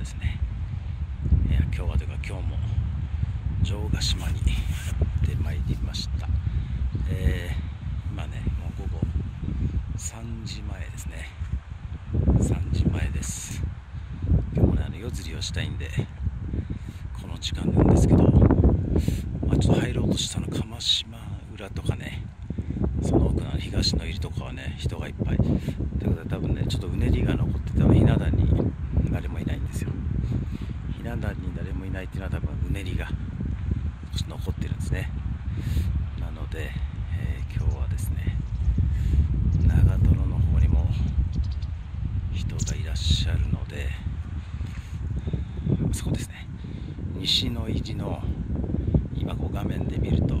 ですね。いや今日はというか今日も城ヶ島にやってまいりました、えー、今ねもう午後3時前ですね。3時前です。今日もねあの夜釣りをしたいんでこの時間なんですけど、まあ、ちょっと入ろうとしたの釜島裏とかねその奥の東の入りとかはね人がいっぱい。ということで多分ねちょっとうねりが残ってたらひな壇に誰もいないんですよ。ひな壇に誰もいないっていうのは多分うねりが少し残ってるんですね。なので、えー、今日はですね長瀞の方にも人がいらっしゃるのでそこですね。西の入りの今こう画面で見ると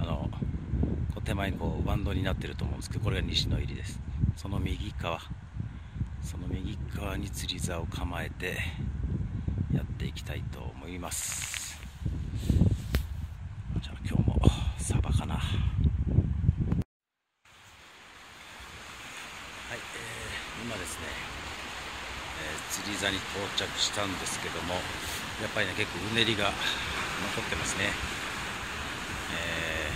あのこう手前にこうバンドになってると思うんですけどこれが西の入りです。その右側。その右側に釣り竿を構えてやっていきたいと思います。じゃあ今日もサバかな。はい、えー、今ですね、えー、釣り竿に到着したんですけどもやっぱりね結構うねりが残ってますね、え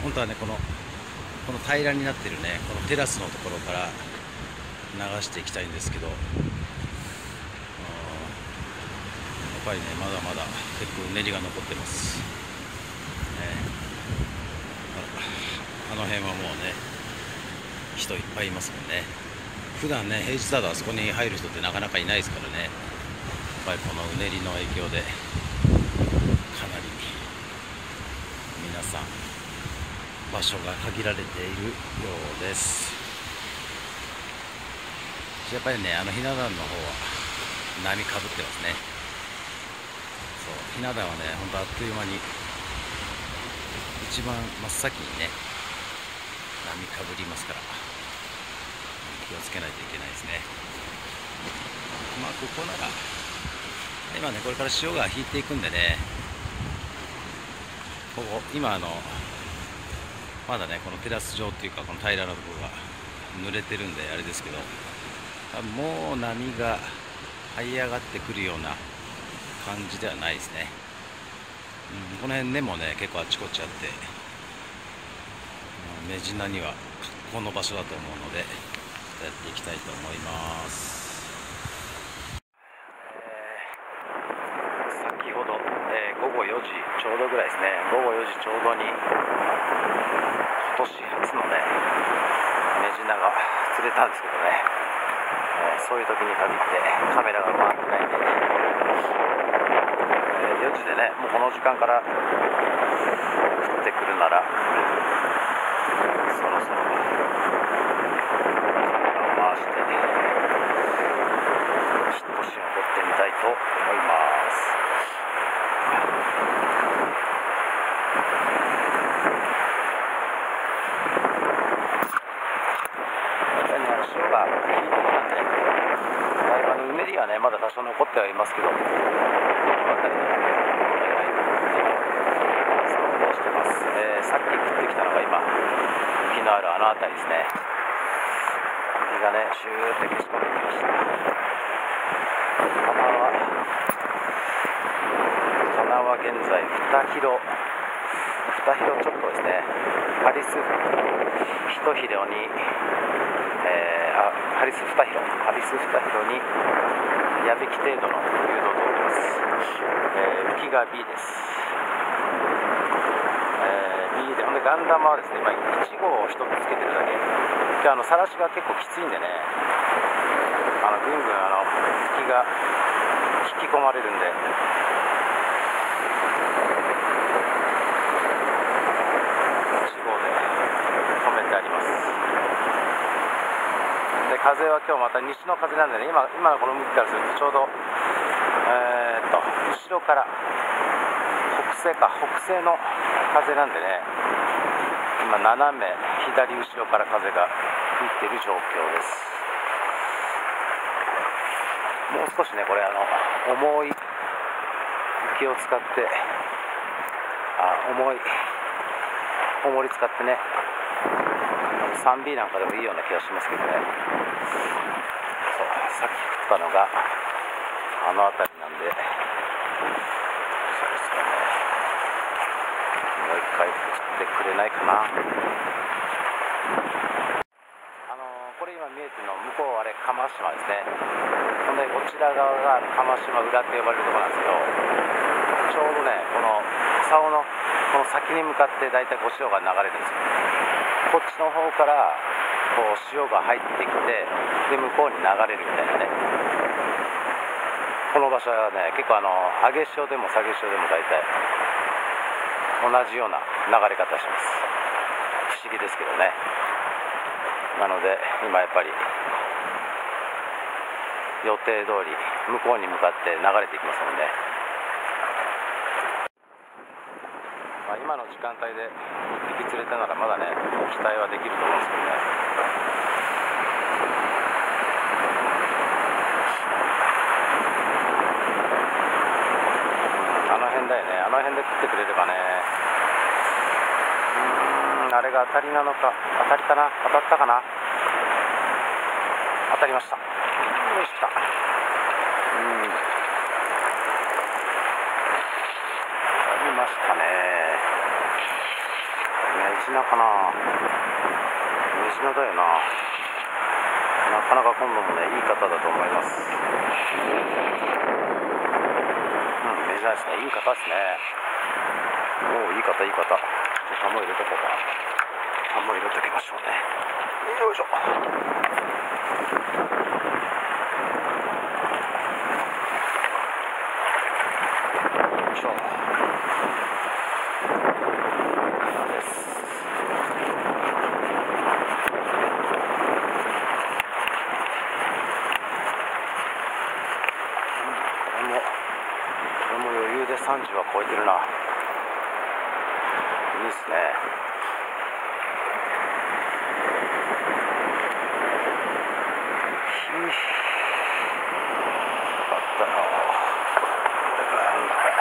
ー、本当はねこのこの平らになってるねこのテラスのところから流していきたいんですけどやっぱりねまだまだ結構うねりが残ってます、えー、あの辺はもうね人いっぱいいますもんね。普段ね平日だとあそこに入る人ってなかなかいないですからね。やっぱりこのうねりの影響でかなり皆さん場所が限られているようです。やっぱりねあのひな壇の方は波かぶってますね。そうひな壇はねほんとあっという間に一番真っ先にね波かぶりますから気をつけないといけないですね。まあここなら今ねこれから潮が引いていくんでねここ今あのまだねこのテラス上っていうかこの平らなところが濡れてるんであれですけどもう波が這い上がってくるような感じではないですね、うん、この辺根もね結構あちこちあって、うん、メジナには格好の場所だと思うのでやっていきたいと思います、先ほど、え、午後4時ちょうどぐらいですね。午後4時ちょうどに今年初のねメジナが釣れたんですけどね。そういう時に限ってカメラが回ってないんで、えー、4時でねもうこの時間から降ってくるならそろそろカメラを回してね、引っ越しを撮ってみたいと思います潮が引いてきたんでうねりはねまだ多少残ってはいますけどこの辺りで散歩してます、えー、さっき降ってきたのが今雪のあるあの辺りですね。雪がねシューって消し込んできました。棚は棚は現在2キロ2キロちょっとですね。ハリス1ヒロにえー、あハリス・フタヒロハリス・フタヒロに矢引き程度の誘導とおります、えー、浮きが B です、えー、B でほんでガンダムはですね今1号を1つつけてるだけ。今日あのさらしが結構きついんでね。あのぐんぐんあの浮きが引き込まれるんで風は今日また西の風なんでね。今今この向きからするとちょうどえー、っと後ろから西か北西の風なんでね今斜め左後ろから風が吹いている状況です。もう少しねこれあの重い浮きを使ってあ重い重り使ってね 3B なんかでもいいような気がしますけどね。そうさっき降ったのがあの辺りなんで。もう一回降ってくれないかな。あのこれ今見えてるの向こうあれ釜島ですね。ほんでこちら側が釜島裏って呼ばれるところなんですけどちょうどねこの竿のこの先に向かって大体こう潮が流れるんですよ。こっちの方からこう潮が入ってきてで向こうに流れるみたいなね。この場所はね結構あの上げ潮でも下げ潮でも大体同じような流れ方します。不思議ですけどね。なので今やっぱり予定通り向こうに向かって流れていきますもんねまあ、今の時間帯で1匹釣れたならまだね期待はできると思うんですけどね。の辺だよね。あの辺で食ってくれればね。うんあれが当たりなのか。当たりかな。当たったかな。当たりました。よいしょ。うん。当たりましたね。メジナかな。メジだよな。なかなか今度もねいい方だと思います。うん珍しいですね。いい方ですね。おおいい方いい方。玉入れとこうか玉入れときましょうね。よいしょよいしょですこれもこれも余裕で30は超えてるな。いいっすね。ひよかったな。なんだこれ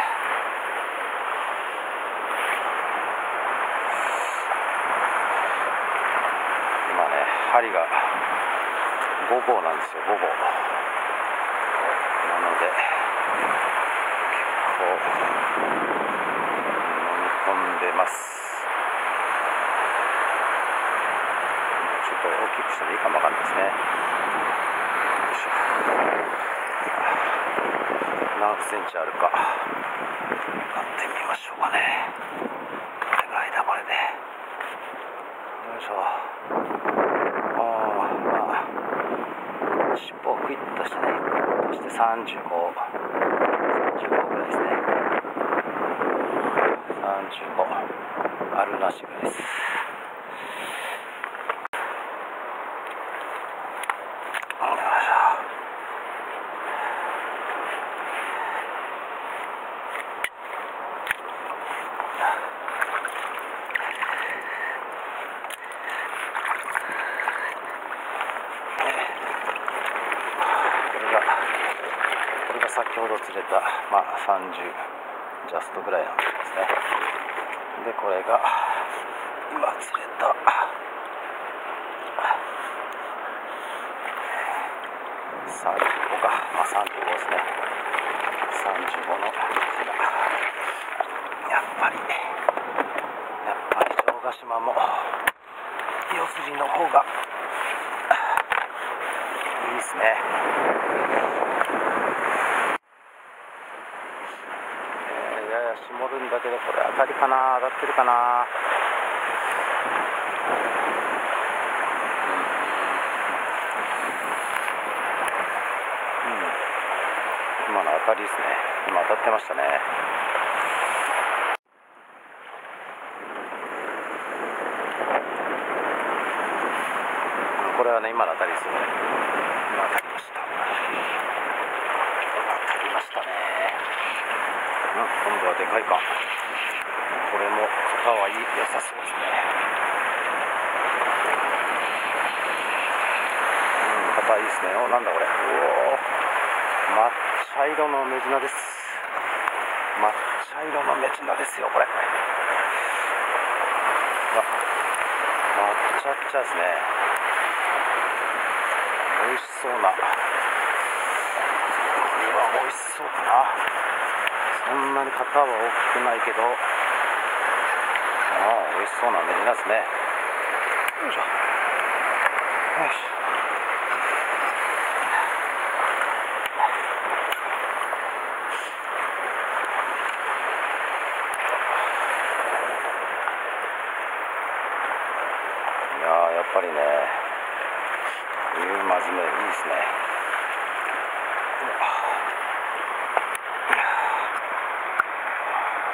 今ね針が5号なんですよ5号なので結構飲み込んでますちょっと大きくしてもいいかもわかんないですね。よいしょ。何センチあるか。測ってみましょうかね。これぐらいだこれで。よいしょ。ああまあ尻尾をクイッとしてねそして3535ぐらいですね。35あるなしいです。これが先ほど釣れた、まあ、30ジャストぐらいのですね。でこれが今釣れた。35か、まあ、35ですね。35のこちら。やっぱりやっぱり城ヶ島も夜釣りの方がいいですねえーやや絞るんだけどこれ当たりかな当たってるかな。うん。今の当たりですね。今当たってましたね。これはね今の当たりですよね今当たりました当たりましたねうん今度はでかいか。これも型はいい良さそうですね。うん型いいですね。おなんだこれ。おお抹茶色のメジナです。抹茶色のメジナですよこれ。あ抹茶っ茶ですね。よいしそうな。これは美味しそうかな。そんなに型は大きくないけど。ああ美味しそうな練りナスね。よいしょ。よし。いやーやっぱりね冬まずめいいですね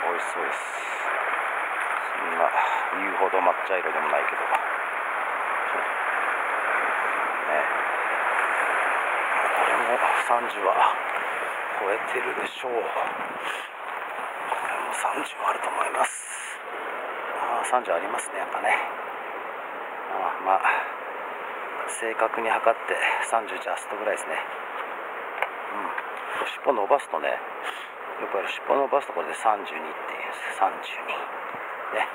美味しそうです。そんな言うほど抹茶色でもないけど。ね。これも30は超えてるでしょう。これも30はあると思います。ああ30ありますねやっぱね。あまあ正確に測って30ジャストぐらいですね。うん。尻尾伸ばすとねやっぱり尻尾伸ばすところで32っていうんです32ね。